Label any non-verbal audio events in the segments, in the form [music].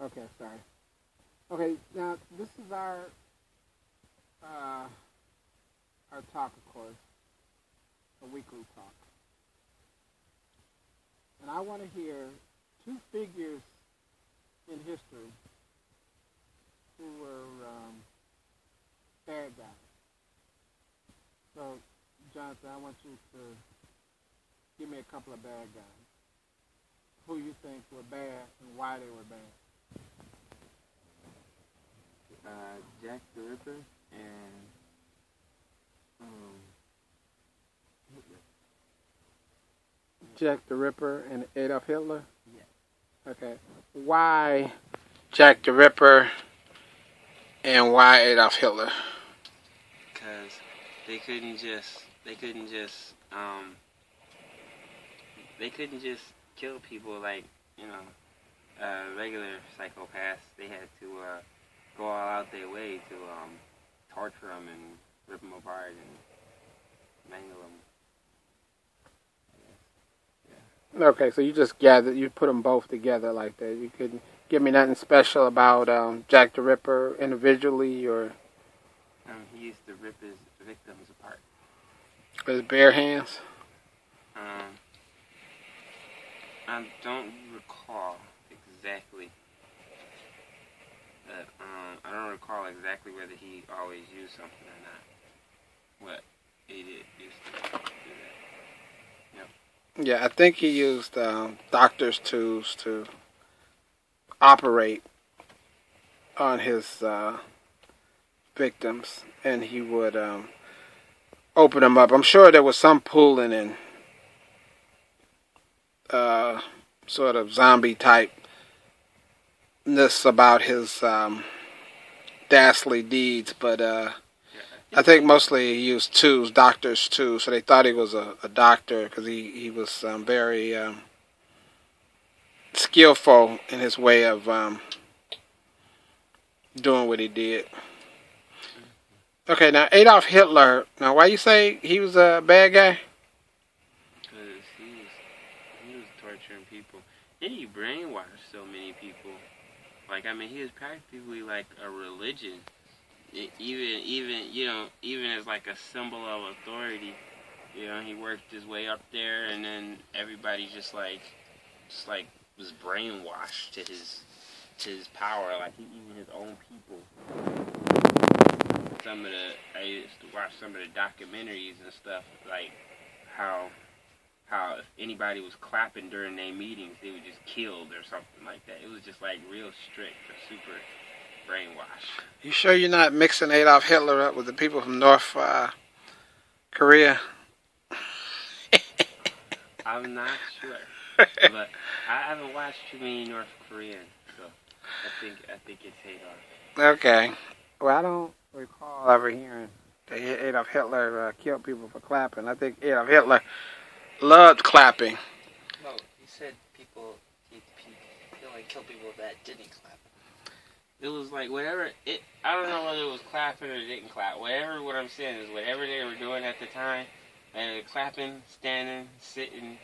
Okay, sorry. Okay, now this is our uh, our talk, of course, a weekly talk, and I want to hear two figures in history who were um, bad guys. So, Jonathan, I want you to give me a couple of bad guys. Who you think were bad and why they were bad. Uh, Jack the Ripper and um, Hitler. Jack the Ripper and Adolf Hitler? Yeah. Okay. Why Jack the Ripper and why Adolf Hitler? Cause they couldn't just they couldn't just um they couldn't just kill people like you know uh, regular psychopaths. They had to uh, go all out their way to um, torture them and rip them apart and mangle them. Okay, so you just gathered, you put them both together like that. You couldn't give me nothing special about um, Jack the Ripper individually or Um, he used to rip his victims apart. with his bare hands. Um, I don't recall exactly. I don't recall exactly whether he always used something or not. What he did used to do that. Yep. Yeah, I think he used um, doctor's tools to operate on his uh, victims, and he would um, open them up. I'm sure there was some pulling and uh, sort of zombie type ness about his um, dastardly deeds, but uh, I think mostly he used tools, doctors too. So they thought he was a, a doctor because he he was um, very um, skillful in his way of um, doing what he did. Okay, now Adolf Hitler. Now, why you say he was a bad guy? Because he was, he was torturing people. And he brainwashed so many people. Like, I mean, he was practically like a religion. E- even, even, you know, even as like a symbol of authority. You know, he worked his way up there, and then everybody just like, just like was brainwashed to his, to his power. Like he, even his own people. Some of the I used to watch some of the documentaries and stuff like how how if anybody was clapping during their meetings, they were just killed or something like that. It was just like real strict or super brainwashed. You sure you're not mixing Adolf Hitler up with the people from North uh, Korea? [laughs] I'm not sure, [laughs] but I haven't watched too many North Koreans, so I think I think it's Adolf. Okay. Well, I don't recall ever hearing that Adolf Hitler uh, killed people for clapping. I think Adolf Hitler loved clapping. No, he said people, he, he, only killed people that didn't clap. It was like whatever it. I don't know whether it was clapping or didn't clap. Whatever. What I'm saying is whatever they were doing at the time, were clapping, standing, sitting,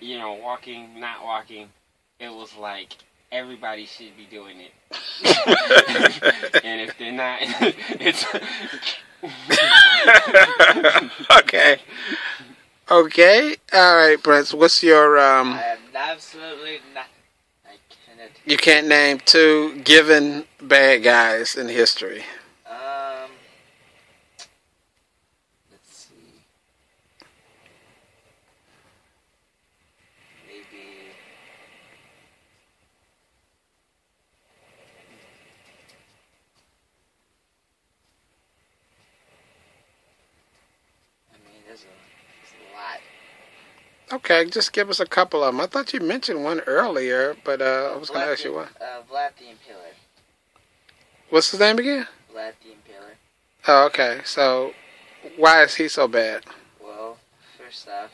you know, walking, not walking. It was like everybody should be doing it. [laughs] and if they're not, [laughs] it's. [laughs] okay. Okay. All right, Prince. What's your um? I am absolutely not. I cannot. You can't name two given bad guys in history. Um. Let's see. Maybe. I mean, there's a, there's a lot. Okay, just give us a couple of them. I thought you mentioned one earlier, but uh, I was going to ask you one. Uh, Vlad the Impaler. What's his name again? Vlad the Impaler. Oh, okay. So, why is he so bad? Well, first off,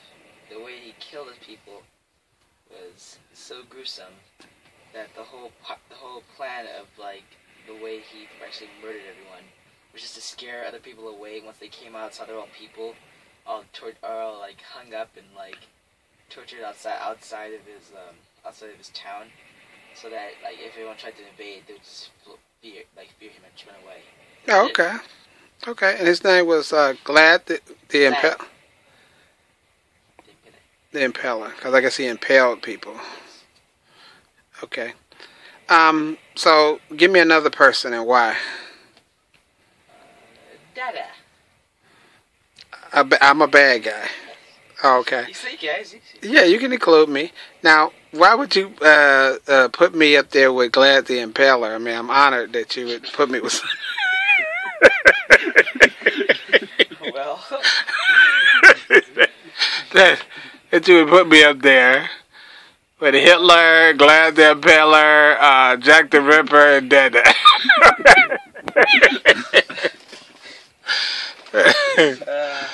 the way he killed his people was so gruesome that the whole the whole plan of like the way he actually murdered everyone was just to scare other people away. Once they came out, saw their own people, all tor- all like hung up and like tortured outside outside of his um, outside of his town. so that like if anyone tried to invade, they would just fear like fear him and just run away. Oh, okay. Okay. And his name was uh, Glad the, the, impel- the Impaler. Because I guess he impaled people. Okay. Um. So give me another person and why. Dada. I I'm a bad guy. Oh, okay. You see, guys. You see. Yeah, you can include me. Now, why would you uh, uh, put me up there with Glad the Impaler? I mean, I'm honored that you would put me with. [laughs] [laughs] Well, [laughs] that, that you would put me up there with Hitler, Glad the Impaler, uh, Jack the Ripper, and Dada. uh,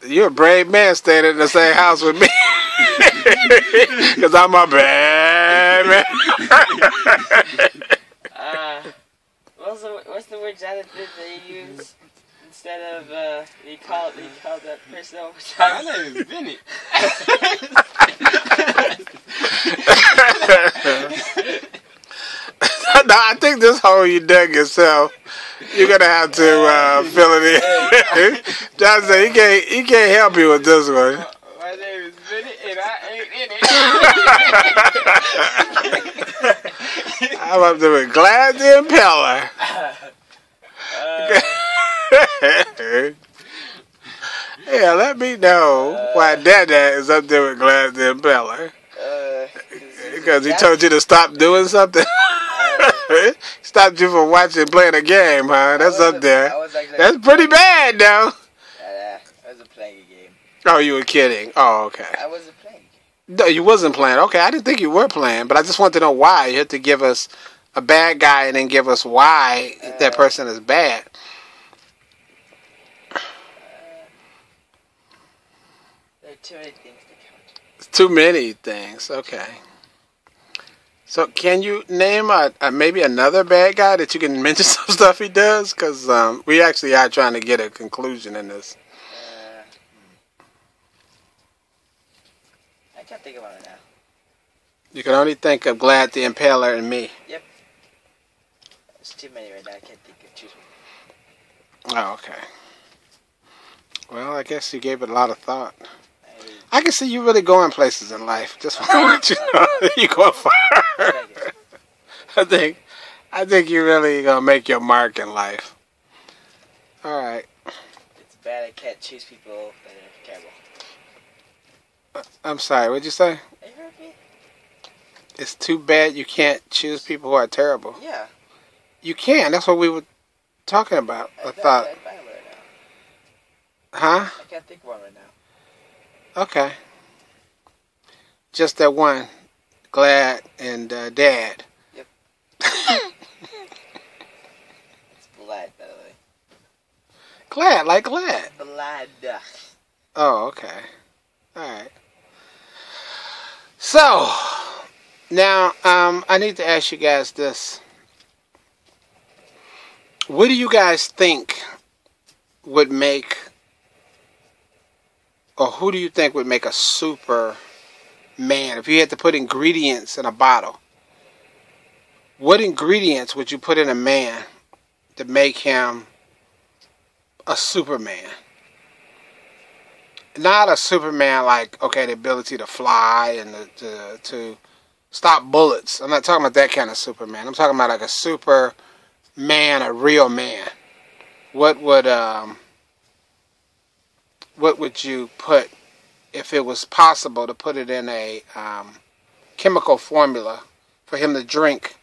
cause You're a brave man staying in the same house with me. [laughs] Because I'm a bad man. [laughs] uh, what's the what's the word Jonathan that you use instead of uh, you call you call that person over My name is Bennett. no, I think this hole you dug yourself. You're gonna have to uh, fill it in. [laughs] John said he can't he can't help you with this one. My name is Bennett, and I ain't in it. [laughs] I'm up to it. Glad the Impaler. Uh, [laughs] yeah, let me know why Dada is up there with Glad the Impaler. uh, Because he told you to stop doing something. Uh, Stopped you from watching playing a game, huh? That's up there. was That's pretty bad, though. uh, I wasn't playing a game. Oh, you were kidding. Oh, okay. I wasn't playing. No, you wasn't playing. Okay, I didn't think you were playing, but I just want to know why. You had to give us a bad guy and then give us why that person is bad. There are too many things to count. Too many things. Okay. So, can you name a, a maybe another bad guy that you can [laughs] mention some stuff he does? Because um, we actually are trying to get a conclusion in this. Uh, I can't think one right now. You can only think of Glad the Impaler and me. Yep. There's too many right now. I can't think of choose one. Oh, okay. Well, I guess you gave it a lot of thought. I, I can see you really going places in life. Just [laughs] want to let you know you go far. I think, I think you're really gonna make your mark in life. All right. it's bad I can't choose people that are terrible. Uh, I'm sorry. What'd you say? You heard me? It's too bad you can't choose people who are terrible. Yeah. You can. That's what we were talking about. I thought. I, can't one right now. Huh? I can't think of one right now. Okay. Just that one. Glad and uh, Dad. It's [laughs] Blood, by the way. Glad, like glad. Blood. Oh, okay. All right. So, now um, I need to ask you guys this. What do you guys think would make, or who do you think would make a super man? If you had to put ingredients in a bottle, what ingredients would you put in a man to make him a Superman? not a Superman like okay the ability to fly and to, to to stop bullets. I'm not talking about that kind of Superman. I'm talking about like a super man, a real man. What would um what would you put if it was possible to put it in a um, chemical formula for him to drink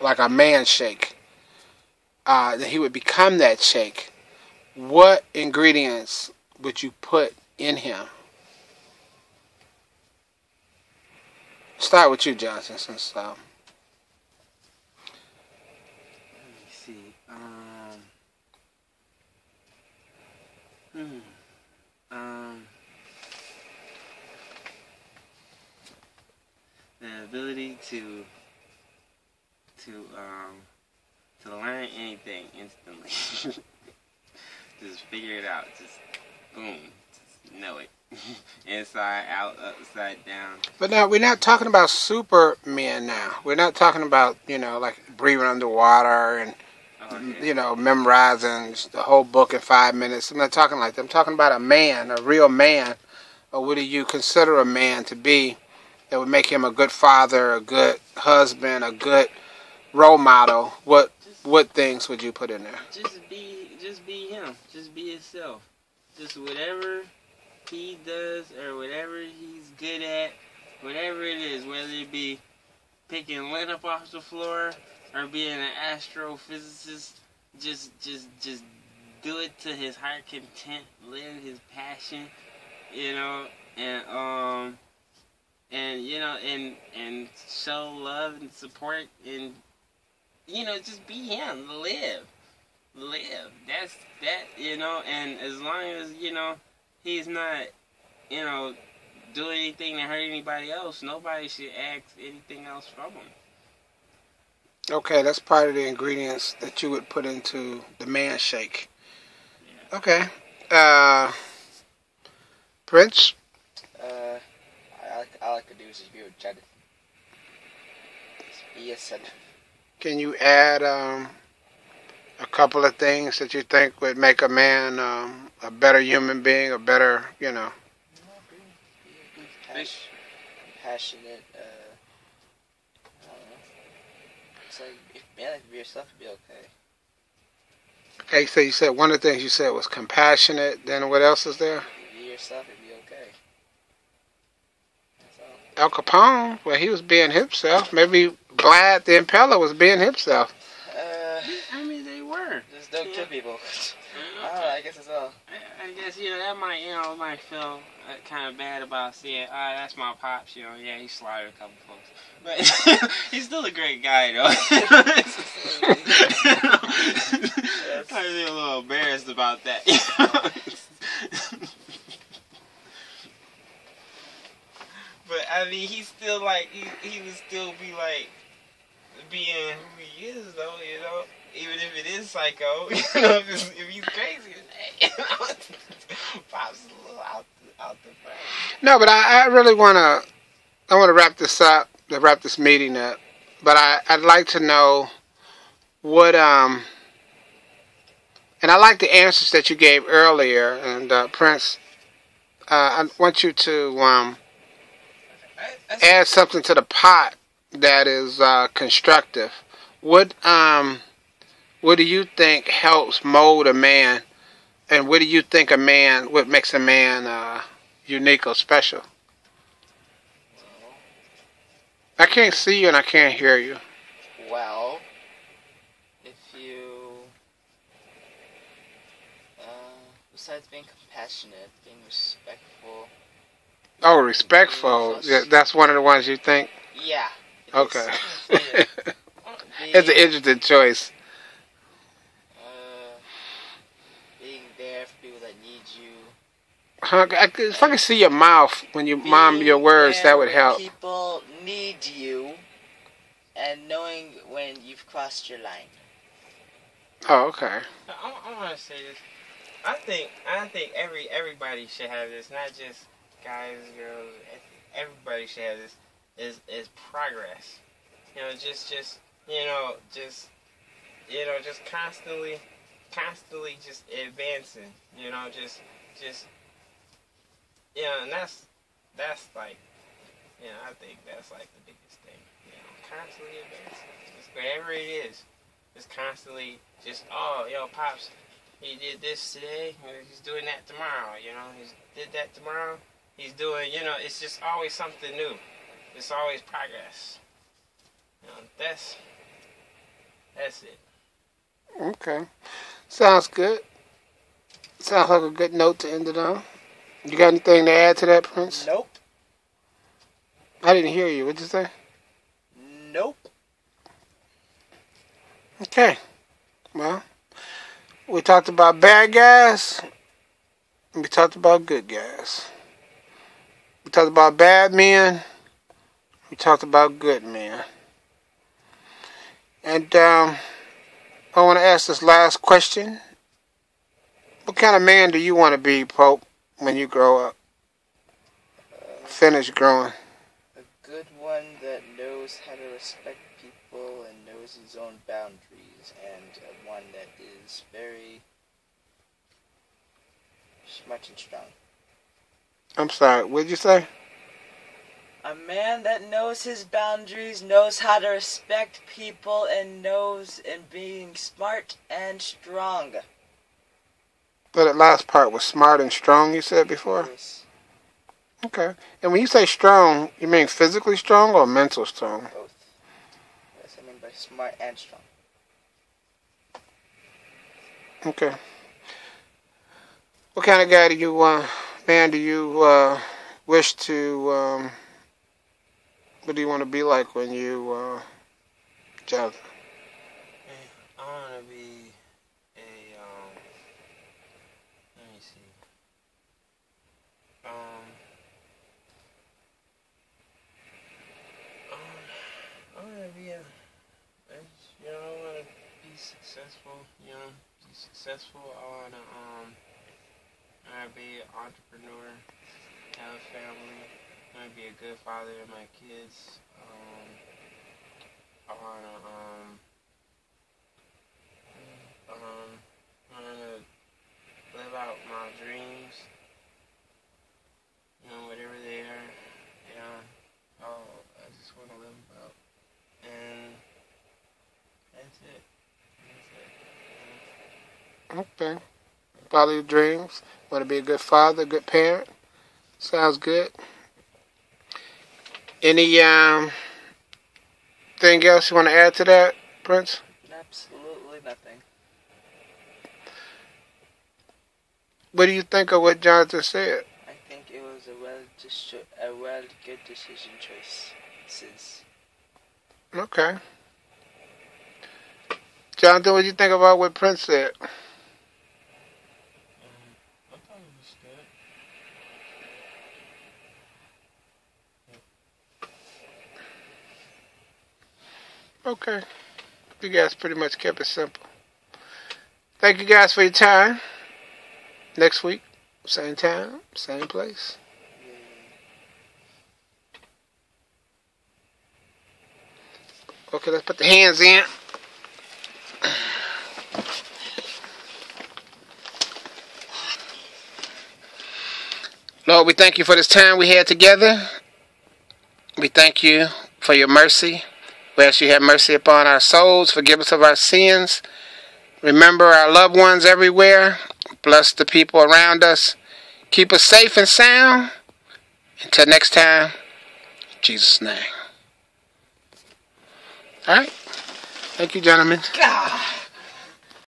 like a man shake? Uh, that he would become that shake. What ingredients would you put in him? Start with you, Johnson, since uh, Let me see. Um. Hmm. Um. The ability to to um to learn anything instantly. [laughs] just figure it out. Just boom. Just know it. [laughs] Inside out, upside down. But now we're not talking about Superman. now. We're not talking about you know like breathing underwater and Oh, you know memorizing the whole book in five minutes. I'm not talking like that. I'm talking about a man, a real man. Or what do you consider a man to be that would make him a good father, a good husband, a good role model? What Just, what things would you put in there? just be, just be him. Just be himself. Just whatever he does or whatever he's good at, whatever it is, whether it be picking lint up off the floor or being an astrophysicist, just, just, just do it to his heart content. Live his passion, you know, and um, and you know, and and show love and support and you know, just be him. Live live. That's that, you know, and as long as, you know, he's not, you know, doing anything to hurt anybody else, nobody should ask anything else from him. Okay, that's part of the ingredients that you would put into the man shake. Okay. Uh, Prince, I like all I to do is just be with Jed. Be a can you add um, a couple of things that you think would make a man um, a better human being, a better, you know? Passionate. Uh, I don't know. It's like if man like to be yourself, it'd be okay. Okay, so you said one of the things you said was compassionate. Then what else is there? Be yourself, be okay. That's all. Al Capone, well, he was being himself. Maybe Glad the Impaler was being himself. Uh, I mean, they were. just don't kill people. I, [laughs] oh, I guess it's all. I guess, you know, that might, you know, might feel uh, kind of bad about seeing, ah, that's my pops, you know, yeah, he slaughtered a couple folks. But [laughs] he's still a great guy, though. [laughs] I feel a little embarrassed about that. But I mean, he still like he, he would still be like being who he is, though. You know, even if it is psycho. [laughs] You know, if, if he's crazy, [laughs] pops a little out out the frame. No, but I, I really want to. I want to wrap this up. Wrap this meeting up. But I, I'd like to know what um. And I like the answers that you gave earlier. And uh, Prince, uh, I want you to um, add something to the pot that is uh, constructive. What um, what do you think helps mold a man, and what do you think a man? What makes a man uh, unique or special? I can't see you and I can't hear you. Well, if you, uh, besides being compassionate, being respectful. Oh, respectful. Yeah, that's one of the ones you think. Yeah. Okay. It's- [laughs] it's an interesting choice. uh, being there for people that need you. Huh, I- If I can see your mouth when you mom your words, that would help. People need you, and knowing when you've crossed your line. Oh, okay. I, I want to say this. I think I think every everybody should have this, not just guys, girls. Everybody should have this. Is is progress? You know, just just you know, just you know, just constantly, constantly just advancing. You know, just just you know, and that's that's like you know, I think that's like the biggest thing. You know, constantly advancing. Just whatever it is, just constantly just oh yo pops he did this today he's doing that tomorrow you know he did that tomorrow he's doing you know it's just always something new it's always progress you know that's that's it Okay. Sounds good. Sounds like a good note to end it on. You got anything to add to that, Prince? Nope. I didn't hear you. What'd you say? Nope. Okay. Well, we talked about bad guys. and We talked about good guys. Talked about bad men. We talked about good men. And um, I want to ask this last question. What kind of man do you want to be, Pope, when you grow up? finish growing? A good one that knows how to respect people and knows his own boundaries, and one that is very smart and strong. I'm sorry, what'd you say? A man that knows his boundaries, knows how to respect people, and knows in being smart and strong. But that last part was smart and strong, you said before? Yes, Okay. And when you say strong, you mean physically strong or mental strong? both. That's what I mean by smart and strong. Okay. What kind of guy do you, uh, man, do you uh, wish to, um, what do you want to be like when you, uh, Jonathan? I want to be a um. Let me see. Um. um I want to be a. you know, I want to be successful. You know, be successful. I want to um. To be an entrepreneur. Have a family. To be a good father to my kids. Um. I want to um. Um, I want to live out my dreams. You know, whatever they are. Yeah. Oh, I just want to live them out. And that's it. That's it. Okay. Follow your dreams. Want to be a good father, good parent. Sounds good. Any, um, thing else you want to add to that, Prince? Absolutely nothing. What do you think of what Jonathan said? I think it was a well dis- a well good decision choice. Since Okay. Jonathan, what do you think about what Prince said? Um, I thought it was good. Okay. You guys pretty much kept it simple. Thank you guys for your time. Next week, same time, same place. Okay, let's put the hands in. Lord, we thank you for this time we had together. We thank you for your mercy. Ask you have mercy upon our souls, forgive us of our sins. Remember our loved ones everywhere. Bless the people around us. Keep us safe and sound. Until next time, Jesus' name. All right. Thank you, gentlemen. God.